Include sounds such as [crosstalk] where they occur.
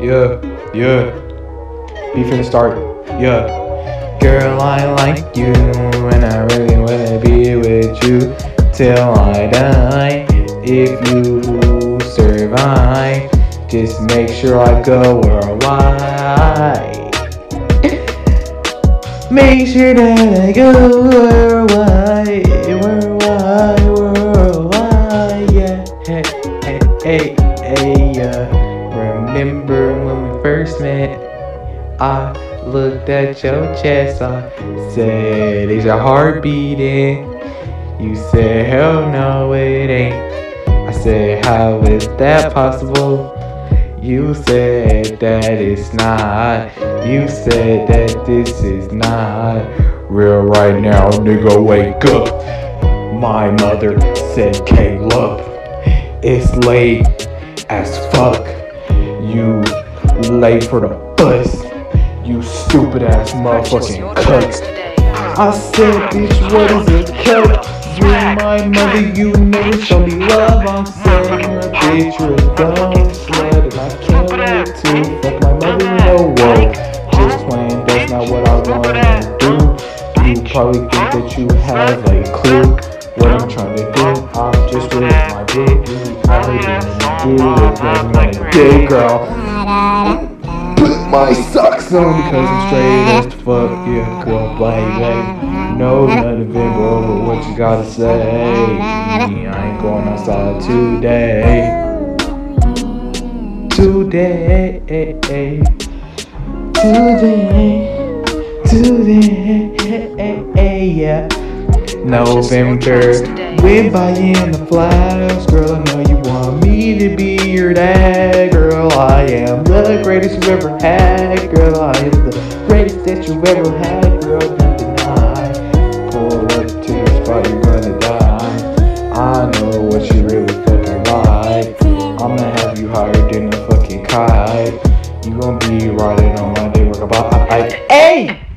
Yeah, yeah. Be finna start. Yeah. Girl, I like you, and I really wanna be with you till I die. If you survive, just make sure I go worldwide. [laughs] Make sure that I go worldwide, worldwide, worldwide, yeah. Hey, hey, hey, hey, yeah. Remember when we first met? I looked at your chest, I said, Is your heart beating? You said, Hell no, it ain't. I said, How is that possible? You said that it's not. You said that this is not real right now, nigga. Wake up. My mother said, Caleb, it's late as fuck. You late for the bus. You stupid ass motherfucking cunt. I said, bitch, what is a cunt? You're my mother, you never show me love. I'm saying, bitch, you're a dumb slut, and I can't wait to fuck my mother the world. Just playing, that's not what I wanna do. You probably think that you have a clue what I'm trying to do. I'm just with my gay girl. Put my socks on because I'm straight as fuck. Yeah, girl, baby. No, nothing but what you gotta say? I ain't going outside today. Today, today, today, yeah. November, we buying the flowers, girl. I know you want me to be your dad, girl. I am the greatest you ever had, girl. I am the greatest that you ever had, girl. Don't deny. Pull up to the spot, you're gonna die. I know what you really fucking like. I'ma have you higher than a fucking kite. You gon' be riding on my day work about. Hey!